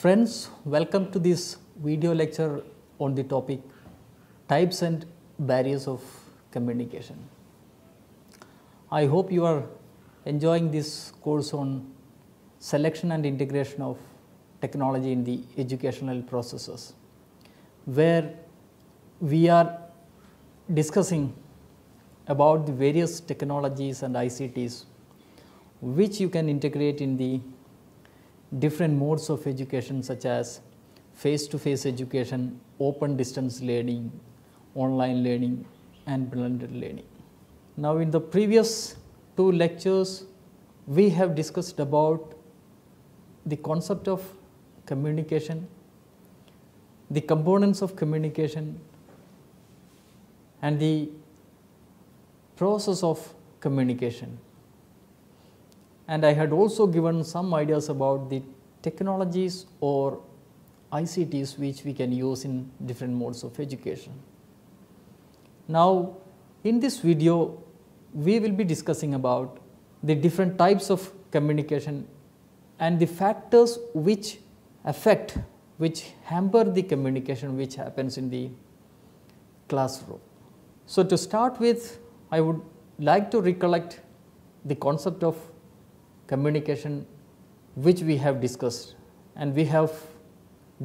Friends, welcome to this video lecture on the topic types and barriers of communication. I hope you are enjoying this course on selection and integration of technology in the educational processes, where we are discussing about the various technologies and ICTs which you can integrate in the different modes of education such as face to face education, open distance learning, online learning and blended learning. Now in the previous two lectures we have discussed about the concept of communication, the components of communication and the process of communication and I had also given some ideas about the technologies or ICTs which we can use in different modes of education. Now in this video we will be discussing about the different types of communication and the factors which affect which hamper the communication which happens in the classroom. So to start with I would like to recollect the concept of communication which we have discussed. And we have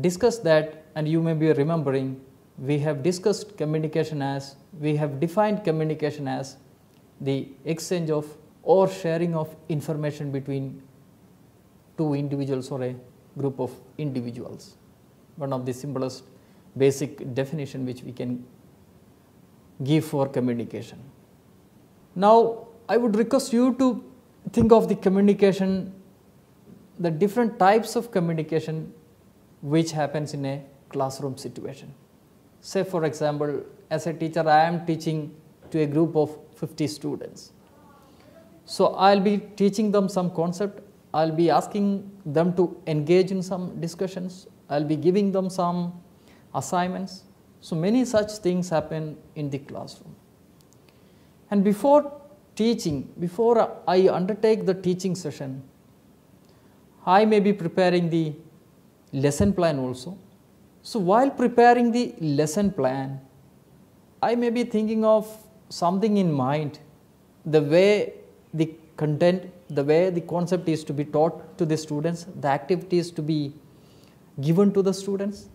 discussed that and you may be remembering we have discussed communication as we have defined communication as the exchange of or sharing of information between two individuals or a group of individuals. One of the simplest basic definition which we can give for communication. Now i would request you to think of the communication, the different types of communication which happens in a classroom situation. Say for example, as a teacher I am teaching to a group of 50 students. So I will be teaching them some concept, I will be asking them to engage in some discussions, I will be giving them some assignments. So many such things happen in the classroom. And before teaching, before I undertake the teaching session, I may be preparing the lesson plan also. So while preparing the lesson plan, I may be thinking of something in mind, the way the content, the way the concept is to be taught to the students, the activities to be given to the students,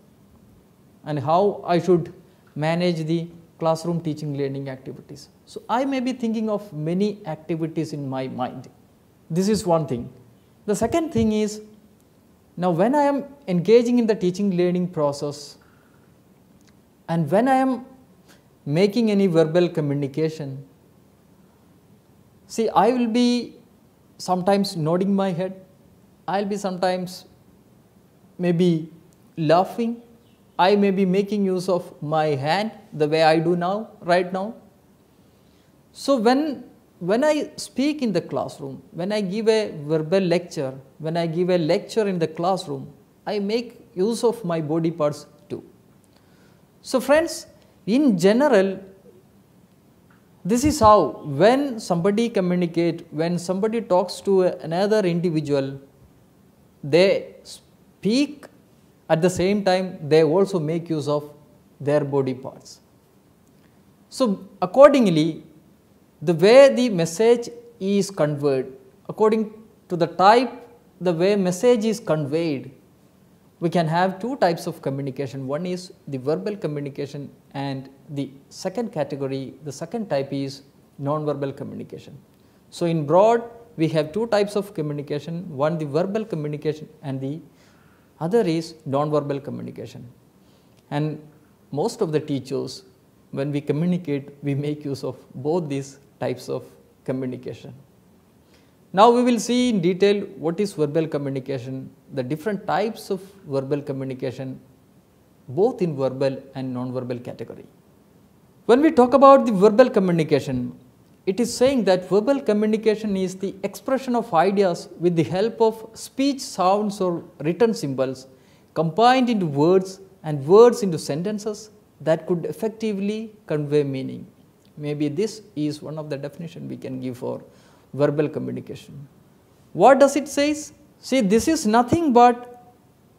and how I should manage the classroom teaching learning activities. So I may be thinking of many activities in my mind. This is one thing. The second thing is now when I am engaging in the teaching learning process and when I am making any verbal communication, see I will be sometimes nodding my head, I will be sometimes maybe laughing, I may be making use of my hand the way I do now, right now. So when, when I speak in the classroom, when I give a verbal lecture, when I give a lecture in the classroom, I make use of my body parts too. So friends, in general, this is how when somebody communicate, when somebody talks to another individual, they speak at the same time they also make use of their body parts. So accordingly, the way the message is conveyed, according to the type, the way message is conveyed, we can have two types of communication. One is the verbal communication and the second category, the second type is non-verbal communication. So in broad, we have two types of communication, one the verbal communication and the other is non-verbal communication. And most of the teachers, when we communicate, we make use of both these types of communication. Now we will see in detail what is verbal communication, the different types of verbal communication, both in verbal and non-verbal category. When we talk about the verbal communication, it is saying that verbal communication is the expression of ideas with the help of speech sounds or written symbols combined into words and words into sentences that could effectively convey meaning. Maybe this is one of the definition we can give for verbal communication. What does it say? See, this is nothing but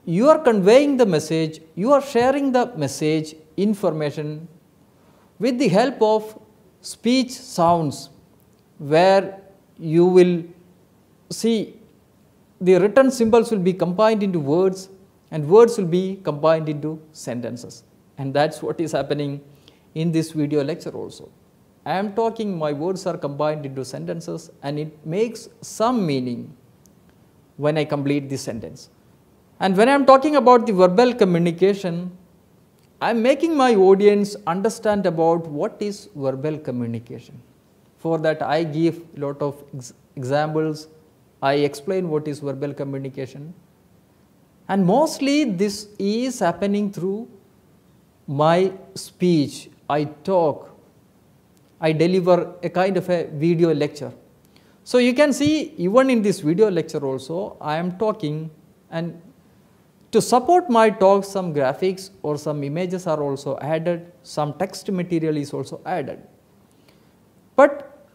you are conveying the message, you are sharing the message, information with the help of speech sounds where you will see the written symbols will be combined into words and words will be combined into sentences and that is what is happening in this video lecture also. I am talking my words are combined into sentences and it makes some meaning when I complete the sentence. And when I am talking about the verbal communication, I am making my audience understand about what is verbal communication. For that I give lot of ex examples, I explain what is verbal communication and mostly this is happening through my speech, I talk, I deliver a kind of a video lecture. So you can see even in this video lecture also I am talking and to support my talk some graphics or some images are also added, some text material is also added. But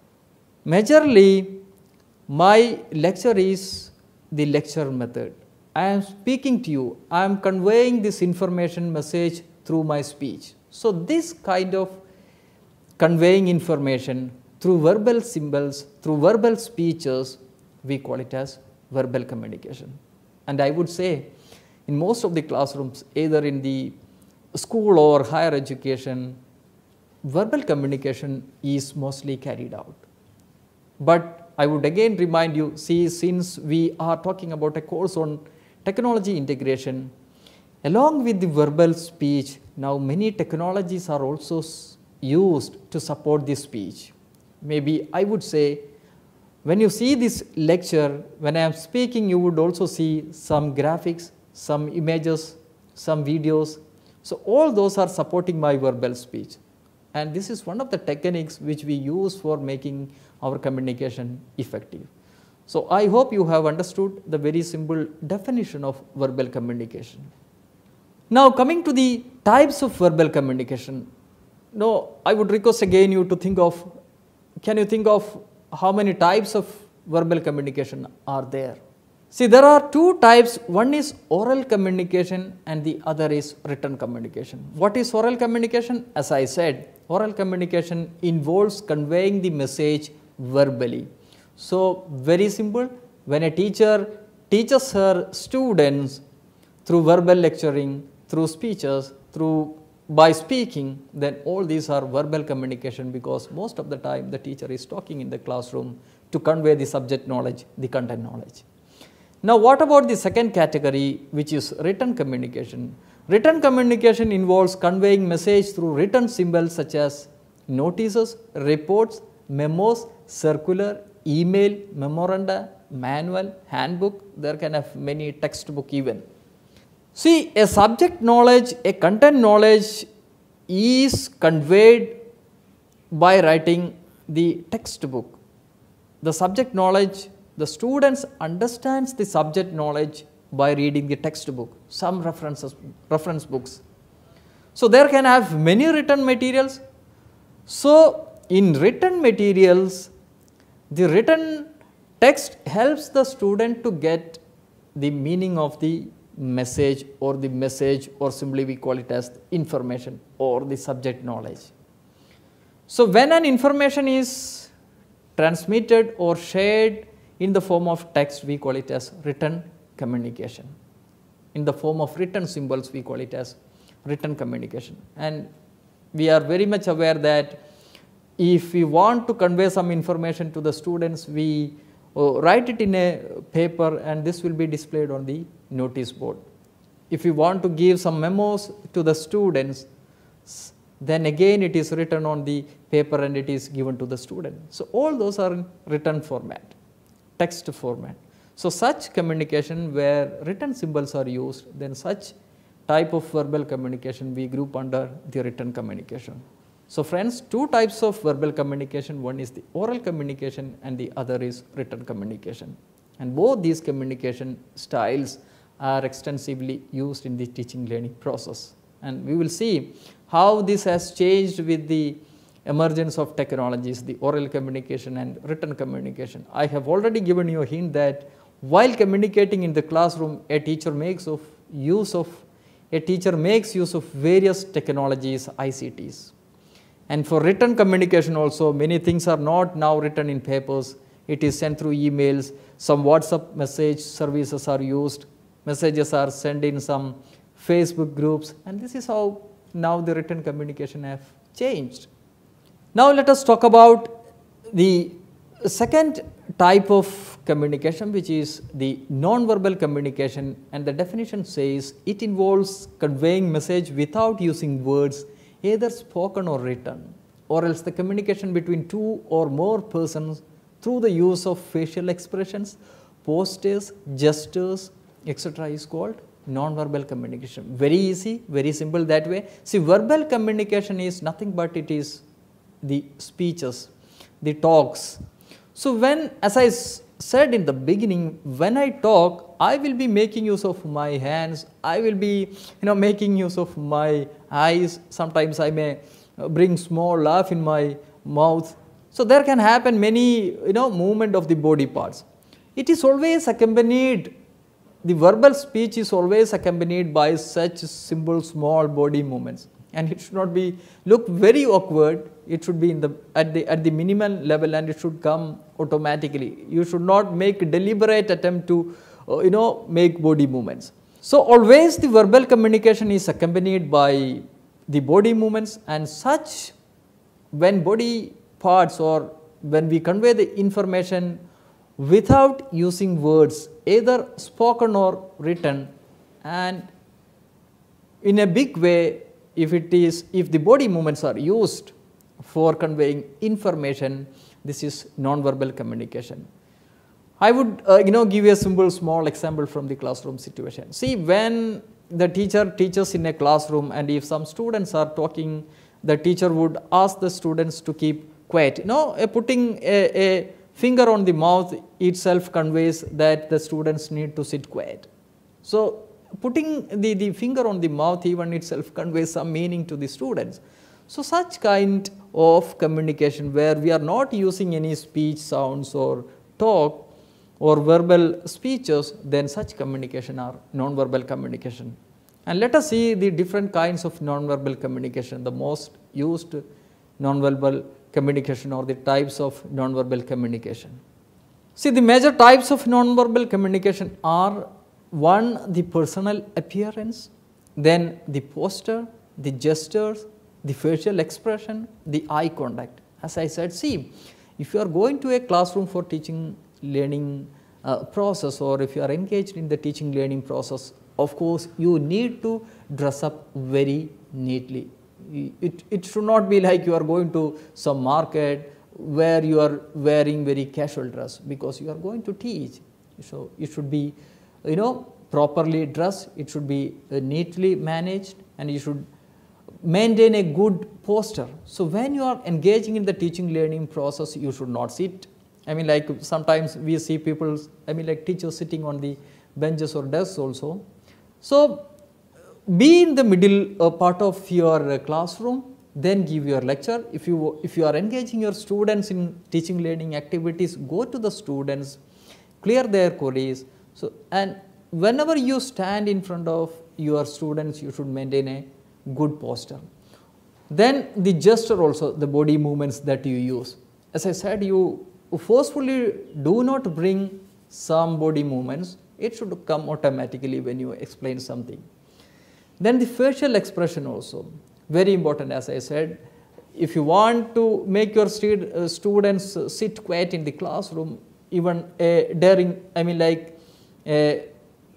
majorly my lecture is the lecture method. I am speaking to you, I am conveying this information message through my speech. So this kind of conveying information through verbal symbols, through verbal speeches, we call it as verbal communication. And I would say in most of the classrooms, either in the school or higher education, verbal communication is mostly carried out. But I would again remind you, see since we are talking about a course on technology integration, along with the verbal speech, now many technologies are also used to support this speech. Maybe I would say when you see this lecture, when I am speaking, you would also see some graphics, some images, some videos. So all those are supporting my verbal speech. And this is one of the techniques which we use for making our communication effective. So I hope you have understood the very simple definition of verbal communication. Now coming to the types of verbal communication, no, I would request again you to think of, can you think of how many types of verbal communication are there? See, there are two types. One is oral communication and the other is written communication. What is oral communication? As I said, oral communication involves conveying the message verbally. So, very simple. When a teacher teaches her students through verbal lecturing, through speeches, through by speaking, then all these are verbal communication because most of the time the teacher is talking in the classroom to convey the subject knowledge, the content knowledge. Now, what about the second category which is written communication? Written communication involves conveying message through written symbols such as notices, reports, memos, circular, email, memoranda, manual, handbook, there can have many textbook even. See, a subject knowledge, a content knowledge is conveyed by writing the textbook. The subject knowledge, the students understands the subject knowledge by reading the textbook, some references, reference books. So, there can have many written materials. So, in written materials, the written text helps the student to get the meaning of the message or the message or simply we call it as information or the subject knowledge. So, when an information is transmitted or shared in the form of text we call it as written communication. In the form of written symbols we call it as written communication and we are very much aware that if we want to convey some information to the students we uh, write it in a paper and this will be displayed on the notice board. If you want to give some memos to the students, then again it is written on the paper and it is given to the student. So, all those are in written format, text format. So, such communication where written symbols are used, then such type of verbal communication we group under the written communication. So, friends, two types of verbal communication, one is the oral communication and the other is written communication. And both these communication styles are extensively used in the teaching learning process. And we will see how this has changed with the emergence of technologies, the oral communication and written communication. I have already given you a hint that while communicating in the classroom, a teacher makes of use of a teacher makes use of various technologies, ICTs. And for written communication also, many things are not now written in papers. It is sent through emails. Some WhatsApp message services are used. Messages are sent in some Facebook groups. And this is how now the written communication have changed. Now let us talk about the second type of communication which is the non-verbal communication and the definition says it involves conveying message without using words either spoken or written or else the communication between two or more persons through the use of facial expressions, postures, gestures etc. is called non-verbal communication. Very easy, very simple that way. See verbal communication is nothing but it is the speeches, the talks. So when as I said in the beginning, when I talk, I will be making use of my hands, I will be you know making use of my eyes, sometimes I may uh, bring small laugh in my mouth. So there can happen many you know movement of the body parts. It is always accompanied, the verbal speech is always accompanied by such simple small body movements and it should not be look very awkward. It should be in the at the at the minimal level and it should come automatically. You should not make deliberate attempt to uh, you know make body movements. So always the verbal communication is accompanied by the body movements and such when body parts or when we convey the information without using words either spoken or written and in a big way if it is if the body movements are used for conveying information this is non-verbal communication. I would uh, you know give you a simple small example from the classroom situation. See when the teacher teaches in a classroom and if some students are talking the teacher would ask the students to keep quiet. You know uh, putting a, a finger on the mouth itself conveys that the students need to sit quiet. So putting the, the finger on the mouth even itself conveys some meaning to the students. So such kind of communication where we are not using any speech sounds or talk or verbal speeches then such communication are non-verbal communication. And let us see the different kinds of non-verbal communication, the most used non-verbal communication or the types of non-verbal communication. See the major types of non-verbal communication are one the personal appearance, then the posture, the gestures, the facial expression, the eye contact. As I said, see, if you are going to a classroom for teaching learning uh, process or if you are engaged in the teaching learning process, of course, you need to dress up very neatly. It, it should not be like you are going to some market where you are wearing very casual dress because you are going to teach. So, it should be you know properly dressed, it should be uh, neatly managed and you should maintain a good posture. So when you are engaging in the teaching learning process, you should not sit. I mean like sometimes we see people, I mean like teachers sitting on the benches or desks also. So be in the middle uh, part of your uh, classroom, then give your lecture. If you, if you are engaging your students in teaching learning activities, go to the students, clear their queries. So, and whenever you stand in front of your students, you should maintain a good posture. Then the gesture also, the body movements that you use. As I said, you forcefully do not bring some body movements, it should come automatically when you explain something. Then the facial expression also, very important as I said. If you want to make your uh, students sit quiet in the classroom, even uh, during, I mean like Uh,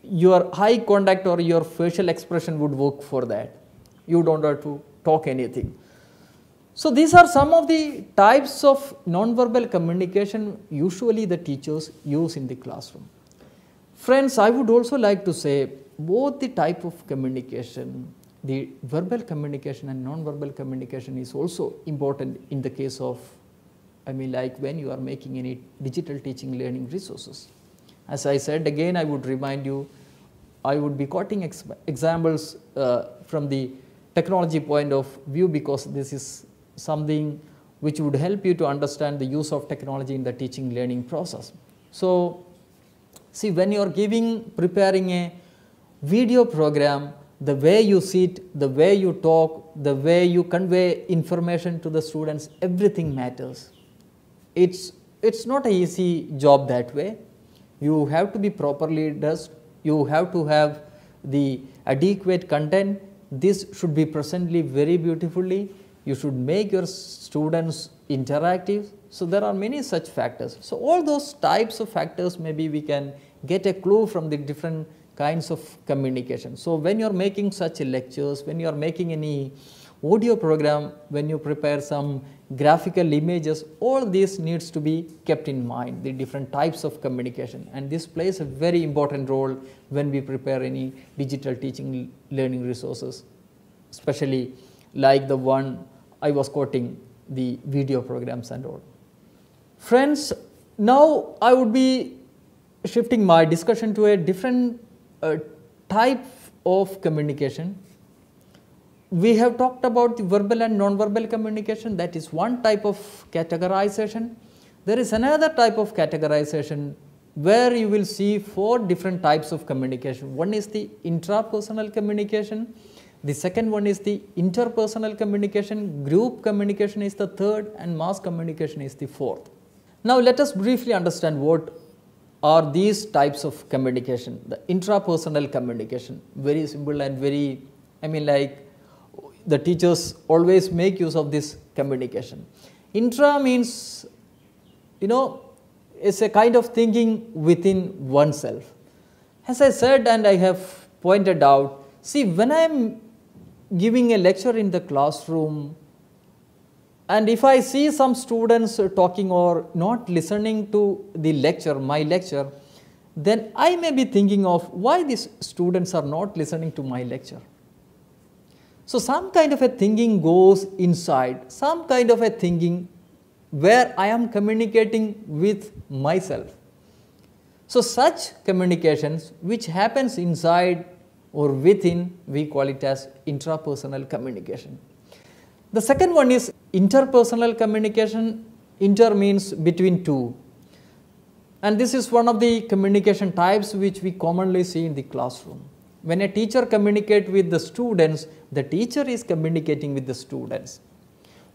your eye contact or your facial expression would work for that you don't have to talk anything. So these are some of the types of non-verbal communication usually the teachers use in the classroom. Friends, I would also like to say both the type of communication, the verbal communication and non-verbal communication is also important in the case of, I mean like when you are making any digital teaching learning resources. As I said again, I would remind you, I would be quoting examples uh, from the technology point of view because this is something which would help you to understand the use of technology in the teaching learning process. So, see when you are giving preparing a video program, the way you sit, the way you talk, the way you convey information to the students, everything matters. It's, it's not an easy job that way. You have to be properly dressed, you have to have the adequate content, this should be presently very beautifully, you should make your students interactive. So, there are many such factors. So, all those types of factors maybe we can get a clue from the different kinds of communication. So, when you are making such lectures, when you are making any audio program, when you prepare some graphical images, all this needs to be kept in mind, the different types of communication and this plays a very important role when we prepare any digital teaching learning resources, especially like the one I was quoting the video programs and all. Friends, now I would be shifting my discussion to a different uh, type of communication. We have talked about the verbal and non-verbal communication that is one type of categorization. There is another type of categorization where you will see four different types of communication. One is the intrapersonal communication, the second one is the interpersonal communication, group communication is the third and mass communication is the fourth. Now let us briefly understand what are these types of communication, the intrapersonal communication, very simple and very, I mean like the teachers always make use of this communication. Intra means, you know, it's a kind of thinking within oneself. As I said and I have pointed out, see when I am giving a lecture in the classroom and if I see some students talking or not listening to the lecture, my lecture, then I may be thinking of why these students are not listening to my lecture. So, some kind of a thinking goes inside, some kind of a thinking where I am communicating with myself. So, such communications which happens inside or within we call it as intrapersonal communication. The second one is interpersonal communication. Inter means between two. And this is one of the communication types which we commonly see in the classroom. When a teacher communicates with the students, the teacher is communicating with the students.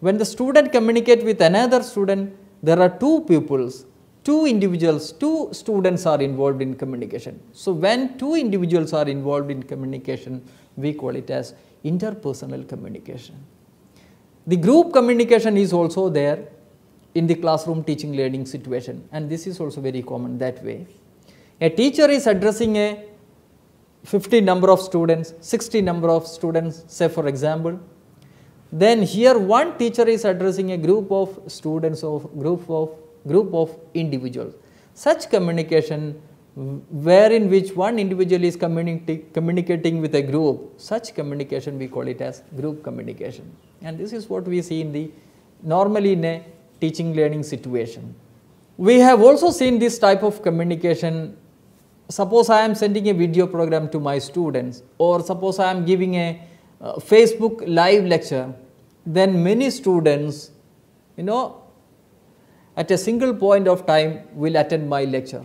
When the student communicates with another student, there are two pupils, two individuals, two students are involved in communication. So, when two individuals are involved in communication, we call it as interpersonal communication. The group communication is also there in the classroom teaching learning situation and this is also very common that way. A teacher is addressing a 50 number of students, 60 number of students say for example. Then here one teacher is addressing a group of students of group of group of individuals. Such communication wherein which one individual is communicating with a group, such communication we call it as group communication. And this is what we see in the normally in a teaching learning situation. We have also seen this type of communication. Suppose I am sending a video program to my students or suppose I am giving a uh, Facebook live lecture, then many students, you know, at a single point of time will attend my lecture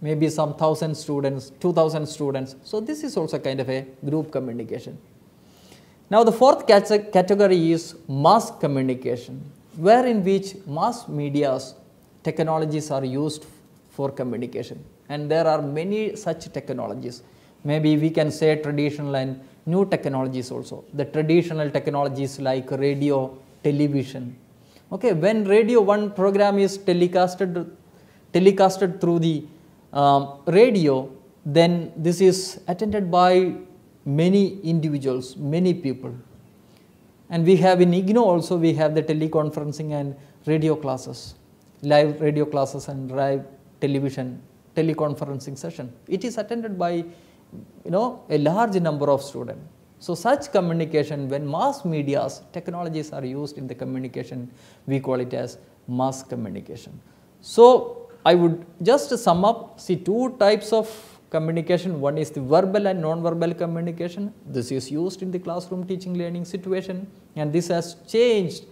maybe some thousand students, 2000 students. So, this is also kind of a group communication. Now, the fourth category is mass communication, where in which mass medias technologies are used for communication and there are many such technologies. Maybe we can say traditional and new technologies also. The traditional technologies like radio, television. Okay, when radio one program is telecasted, telecasted through the um, radio, then this is attended by many individuals, many people. And we have in IGNOU also we have the teleconferencing and radio classes, live radio classes and live television teleconferencing session. It is attended by you know a large number of students. So, such communication when mass medias technologies are used in the communication we call it as mass communication. So, I would just sum up see two types of communication one is the verbal and non-verbal communication this is used in the classroom teaching learning situation and this has changed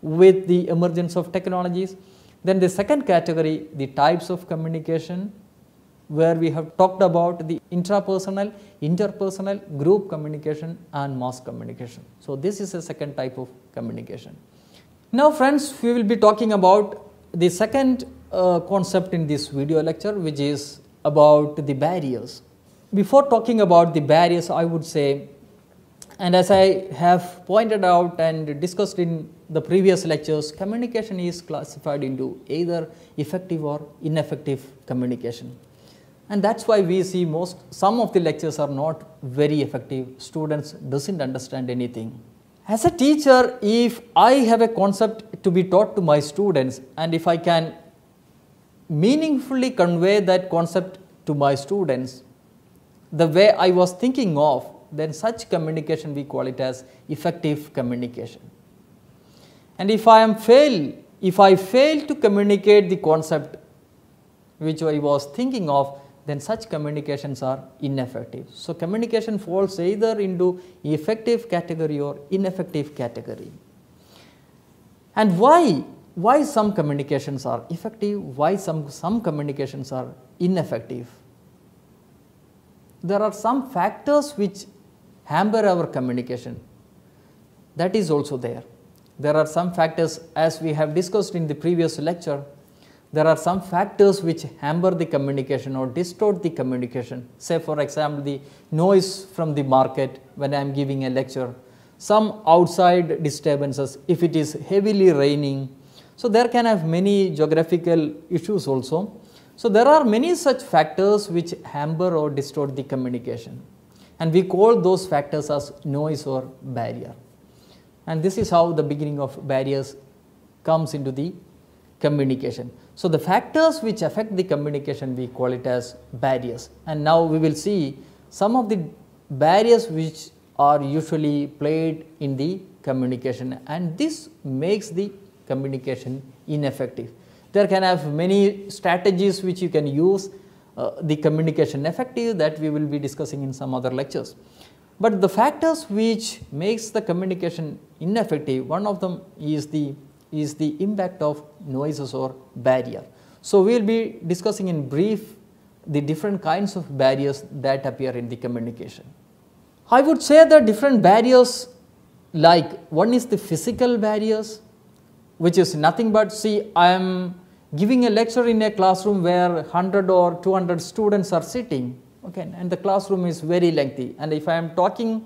with the emergence of technologies then the second category the types of communication where we have talked about the intrapersonal, interpersonal, group communication and mass communication. So, this is a second type of communication. Now friends, we will be talking about the second uh, concept in this video lecture which is about the barriers. Before talking about the barriers, I would say and as I have pointed out and discussed in the previous lectures, communication is classified into either effective or ineffective communication. And that is why we see most, some of the lectures are not very effective, students doesn't understand anything. As a teacher, if I have a concept to be taught to my students and if I can meaningfully convey that concept to my students, the way I was thinking of, then such communication we call it as effective communication. And if I am fail, if I fail to communicate the concept which I was thinking of, then such communications are ineffective. So, communication falls either into effective category or ineffective category. And why? Why some communications are effective, why some, some communications are ineffective? There are some factors which hamper our communication that is also there. There are some factors as we have discussed in the previous lecture, there are some factors which hamper the communication or distort the communication. Say for example, the noise from the market when I am giving a lecture, some outside disturbances if it is heavily raining. So, there can have many geographical issues also. So, there are many such factors which hamper or distort the communication and we call those factors as noise or barrier. And this is how the beginning of barriers comes into the communication. So, the factors which affect the communication we call it as barriers and now we will see some of the barriers which are usually played in the communication and this makes the communication ineffective. There can have many strategies which you can use uh, the communication effective that we will be discussing in some other lectures. But the factors which makes the communication ineffective, one of them is the is the impact of noises or barrier. So, we will be discussing in brief the different kinds of barriers that appear in the communication. I would say that different barriers like one is the physical barriers which is nothing but see I am giving a lecture in a classroom where 100 or 200 students are sitting okay, and the classroom is very lengthy and if I am talking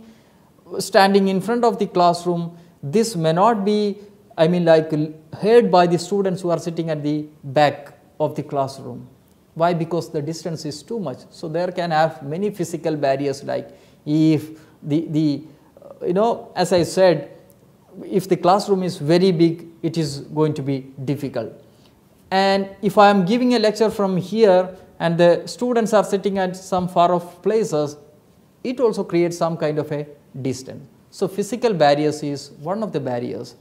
standing in front of the classroom this may not be I mean like heard by the students who are sitting at the back of the classroom. Why? Because the distance is too much. So, there can have many physical barriers like if the, the you know as I said if the classroom is very big it is going to be difficult and if I am giving a lecture from here and the students are sitting at some far off places, it also creates some kind of a distance. So, physical barriers is one of the barriers.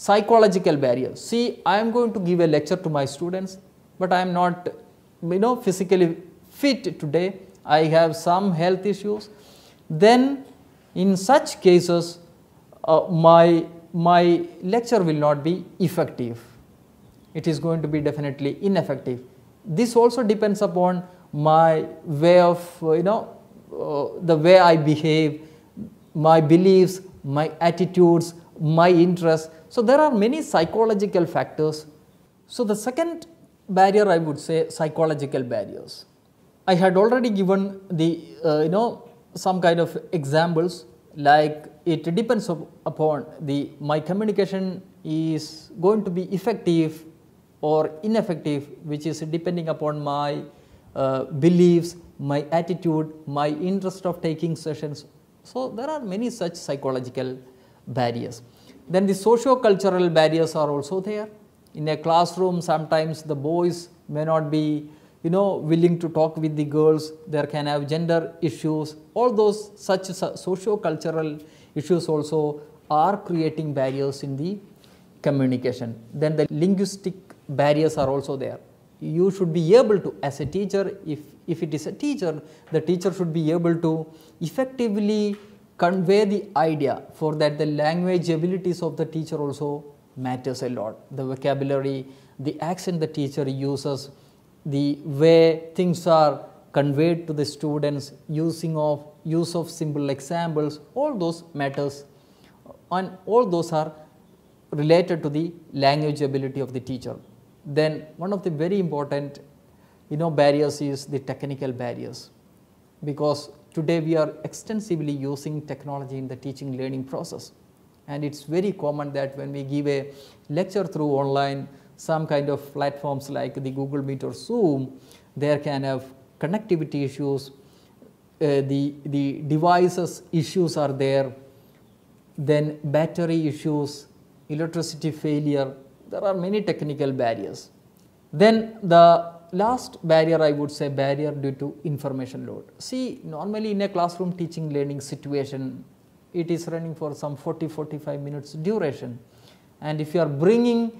Psychological barriers, see I am going to give a lecture to my students, but I am not you know physically fit today, I have some health issues, then in such cases uh, my, my lecture will not be effective. It is going to be definitely ineffective. This also depends upon my way of uh, you know uh, the way I behave, my beliefs, my attitudes, my interest. So, there are many psychological factors. So, the second barrier I would say psychological barriers. I had already given the uh, you know some kind of examples like it depends upon the my communication is going to be effective or ineffective which is depending upon my uh, beliefs, my attitude, my interest of taking sessions. So, there are many such psychological barriers. Then the socio-cultural barriers are also there. In a classroom sometimes the boys may not be you know willing to talk with the girls, there can have gender issues, all those such socio-cultural issues also are creating barriers in the communication. Then the linguistic barriers are also there. You should be able to as a teacher if, if it is a teacher the teacher should be able to effectively convey the idea for that the language abilities of the teacher also matters a lot. The vocabulary, the accent the teacher uses, the way things are conveyed to the students using of use of simple examples all those matters and all those are related to the language ability of the teacher. Then one of the very important you know barriers is the technical barriers because today we are extensively using technology in the teaching learning process and it is very common that when we give a lecture through online some kind of platforms like the Google Meet or Zoom there can have connectivity issues, uh, the, the devices issues are there, then battery issues, electricity failure, there are many technical barriers. Then the last barrier I would say barrier due to information load. See normally in a classroom teaching learning situation it is running for some 40-45 minutes duration and if you are bringing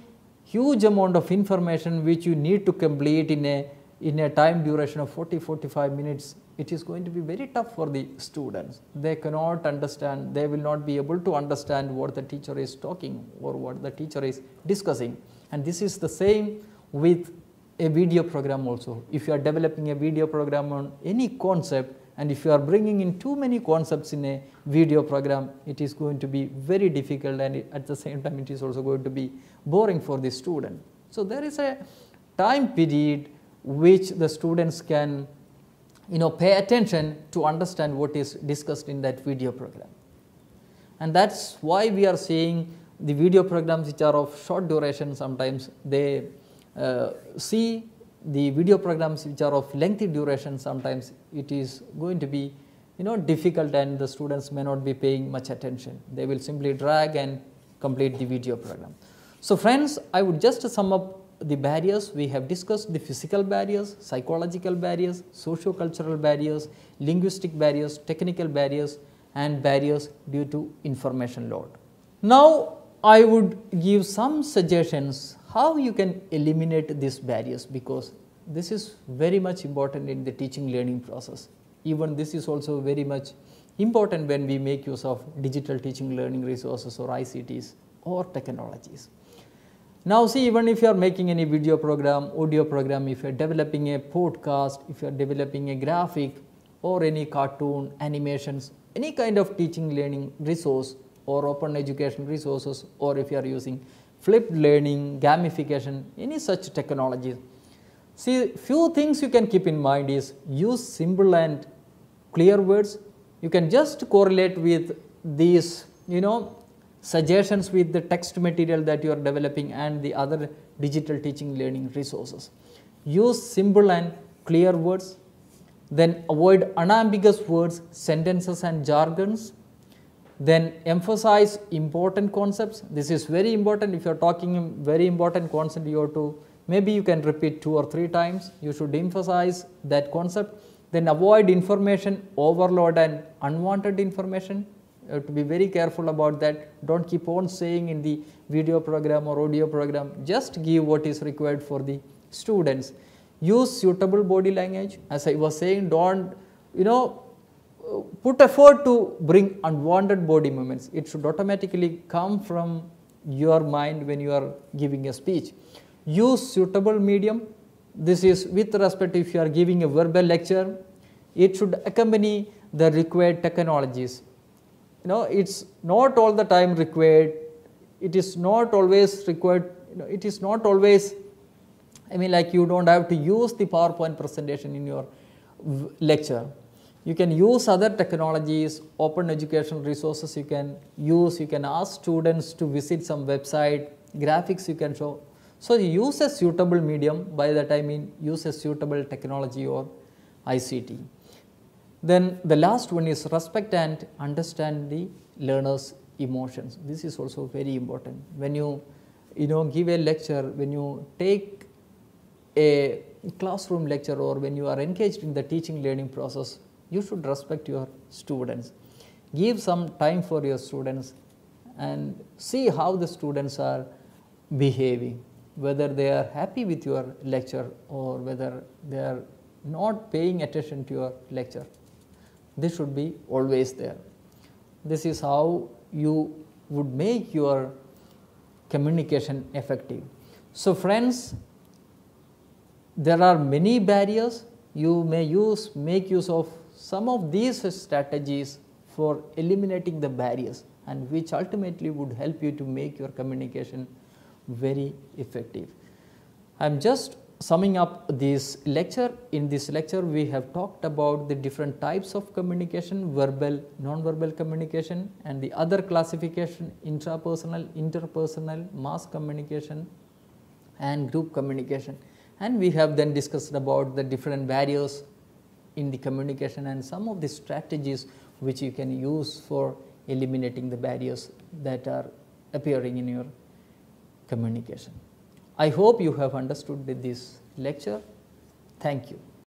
huge amount of information which you need to complete in a in a time duration of 40-45 minutes it is going to be very tough for the students. They cannot understand, they will not be able to understand what the teacher is talking or what the teacher is discussing and this is the same with a video program also. If you are developing a video program on any concept and if you are bringing in too many concepts in a video program, it is going to be very difficult and at the same time it is also going to be boring for the student. So, there is a time period which the students can you know pay attention to understand what is discussed in that video program. And that is why we are seeing the video programs which are of short duration sometimes they Uh, see the video programs which are of lengthy duration sometimes it is going to be you know difficult and the students may not be paying much attention. They will simply drag and complete the video program. So friends, I would just sum up the barriers. We have discussed the physical barriers, psychological barriers, socio-cultural barriers, linguistic barriers, technical barriers and barriers due to information load. Now, I would give some suggestions how you can eliminate these barriers because this is very much important in the teaching learning process. Even this is also very much important when we make use of digital teaching learning resources or ICTs or technologies. Now see even if you are making any video program, audio program, if you are developing a podcast, if you are developing a graphic or any cartoon, animations, any kind of teaching learning resource or open education resources or if you are using flipped learning, gamification, any such technologies. See few things you can keep in mind is use simple and clear words. You can just correlate with these you know suggestions with the text material that you are developing and the other digital teaching learning resources. Use simple and clear words, then avoid unambiguous words, sentences and jargons, then emphasize important concepts. This is very important if you are talking very important concept you have to maybe you can repeat two or three times, you should emphasize that concept, then avoid information overload and unwanted information you have to be very careful about that. Don't keep on saying in the video program or audio program, just give what is required for the students. Use suitable body language. As I was saying, don't, you know, put effort to bring unwanted body movements. It should automatically come from your mind when you are giving a speech. Use suitable medium. This is with respect if you are giving a verbal lecture, it should accompany the required technologies you know it is not all the time required, it is not always required, you know, it is not always I mean like you do not have to use the PowerPoint presentation in your lecture. You can use other technologies, open educational resources you can use, you can ask students to visit some website, graphics you can show. So, you use a suitable medium by that I mean use a suitable technology or ICT. Then the last one is respect and understand the learner's emotions. This is also very important. When you, you know, give a lecture, when you take a classroom lecture or when you are engaged in the teaching learning process, you should respect your students. Give some time for your students and see how the students are behaving, whether they are happy with your lecture or whether they are not paying attention to your lecture this should be always there. This is how you would make your communication effective. So friends, there are many barriers you may use make use of some of these strategies for eliminating the barriers and which ultimately would help you to make your communication very effective. I am just summing up this lecture. In this lecture, we have talked about the different types of communication, verbal, non-verbal communication and the other classification intrapersonal, interpersonal, mass communication and group communication. And we have then discussed about the different barriers in the communication and some of the strategies which you can use for eliminating the barriers that are appearing in your communication. I hope you have understood this lecture. Thank you.